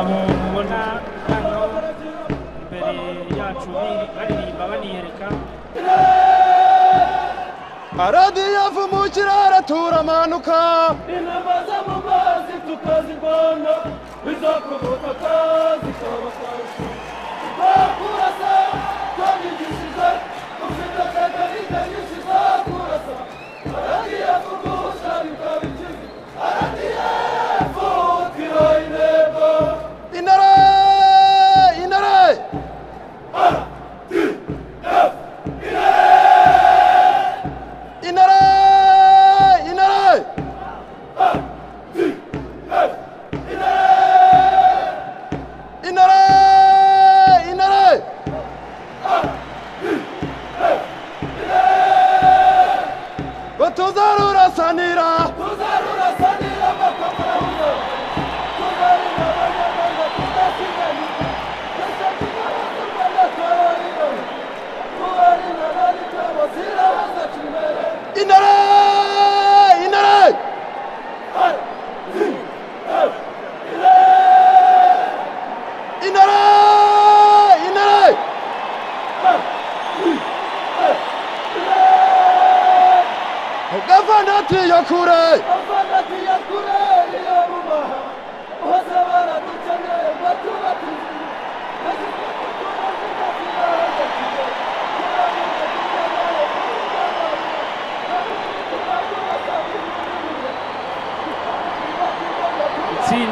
abamubona hano imbere yacu baririmba baniyereka aradiyo avumukira aratura amanuka inama zo mu mazi tutazibona izo ku butaka zikabaka twakurasa twabigishije ufite akakarita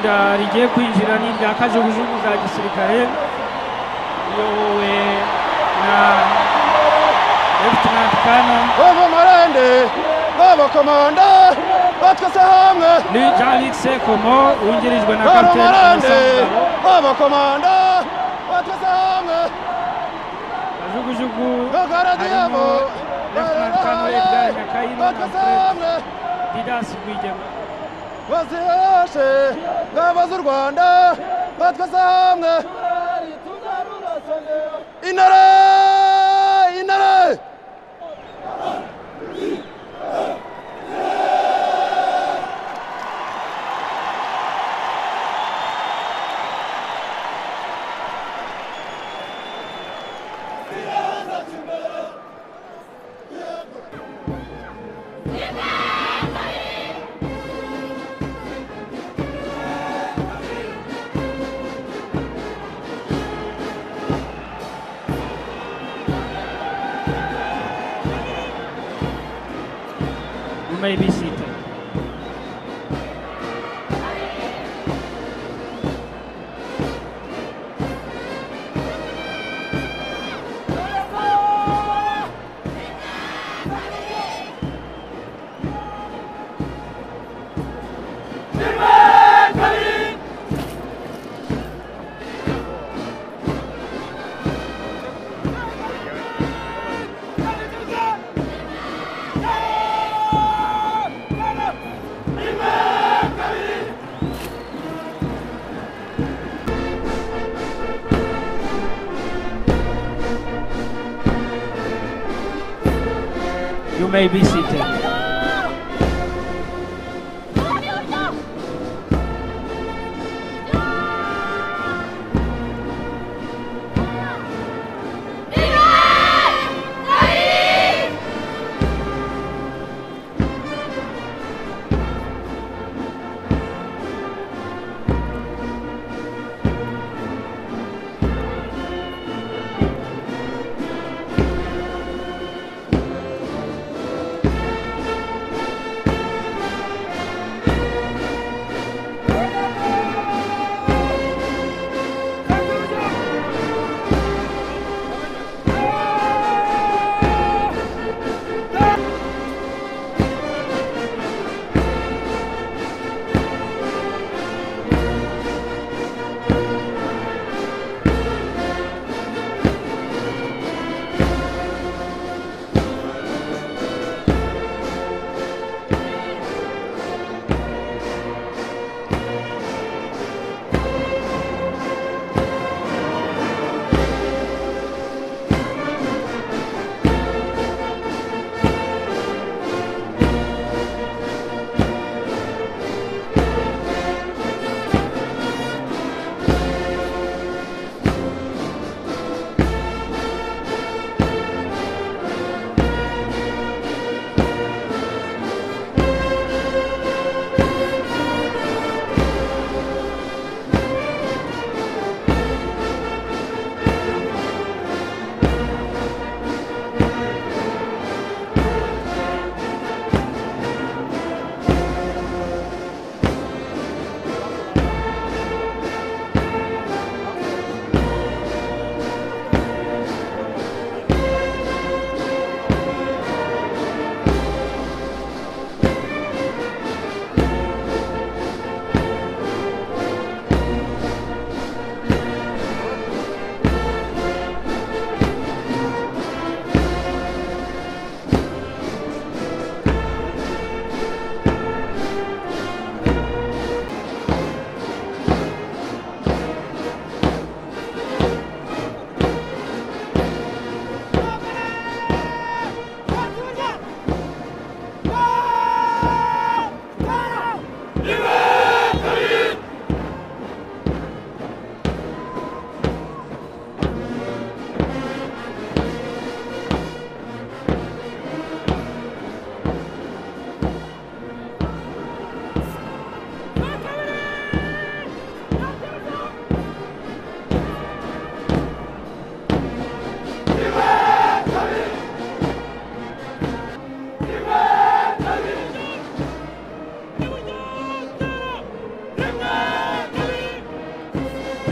itsinda rigiye kwinjira ni irya kajugujugu za gisirikare riyobowe na Lieutenant Colonel. Bava marende bava komanda batwese hamwe ni Jean-Luc Sekomo wungirijwe na Captain marende bava komanda batwese hamwe kajugujugu harimo Lieutenant Colonel Edgar Nyakayiru na Fred Didas Rwigema bazihashe ngabo z'u rwanda batwese hamwe intare! ABC. May be seated.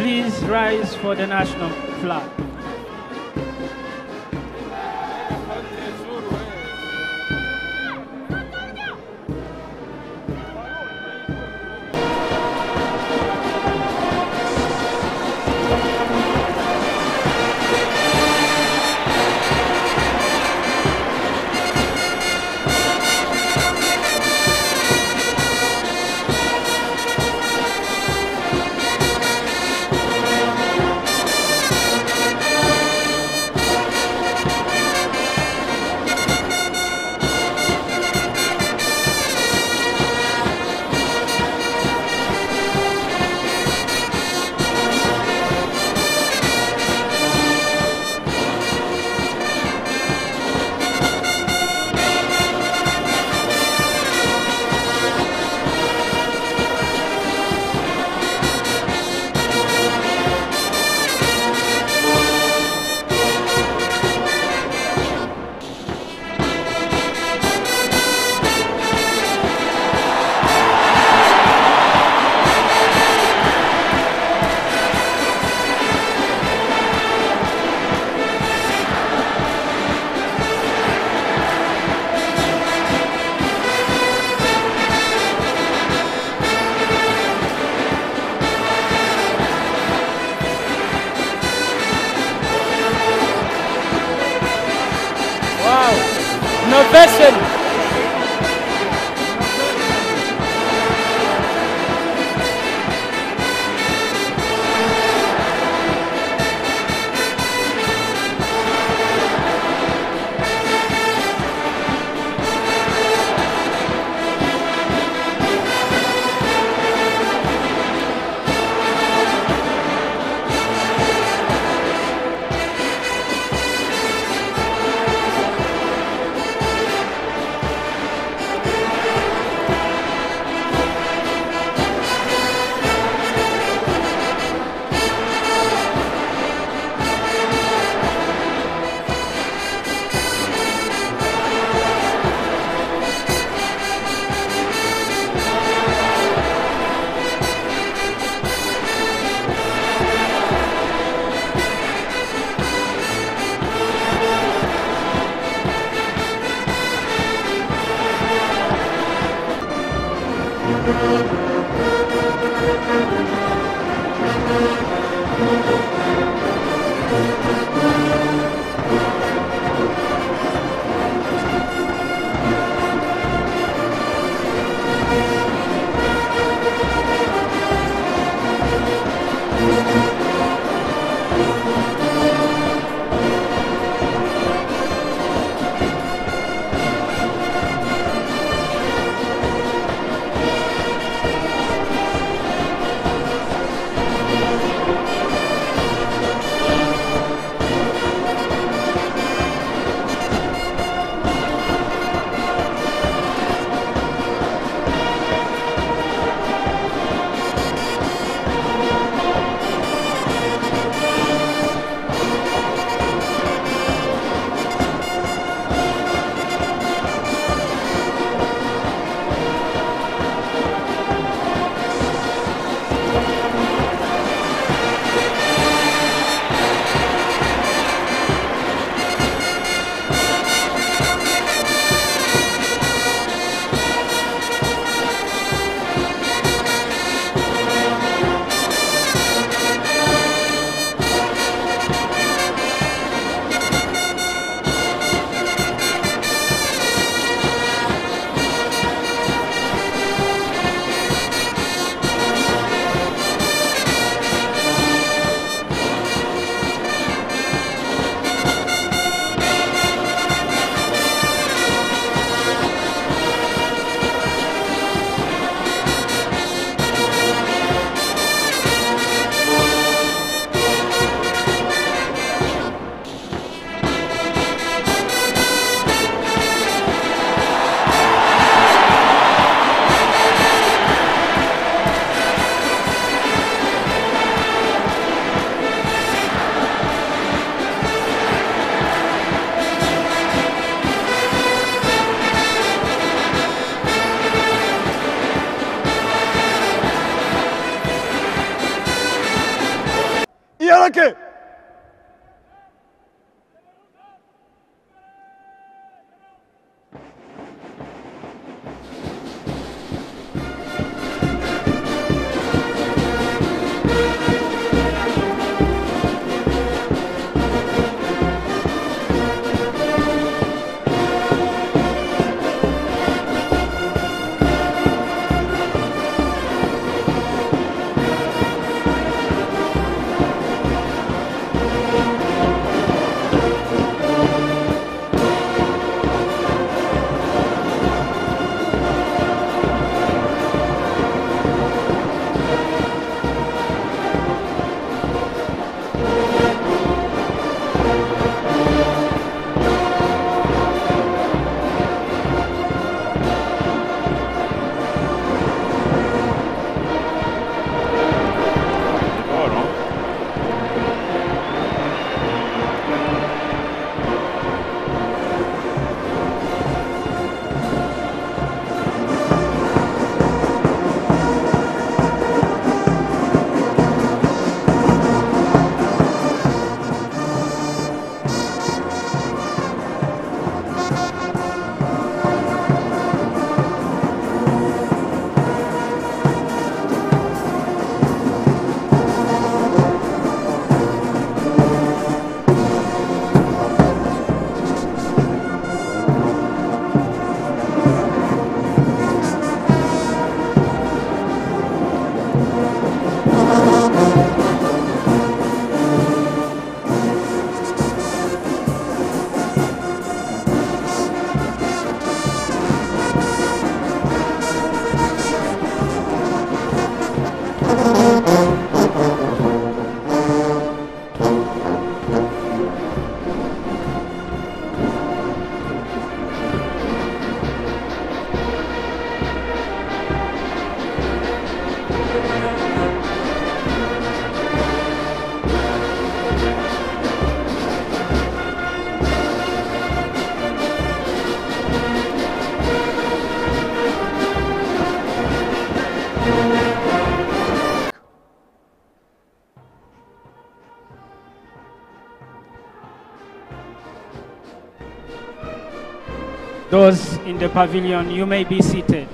please rise for the national flag. 어떻게 Those in the pavilion, you may be seated.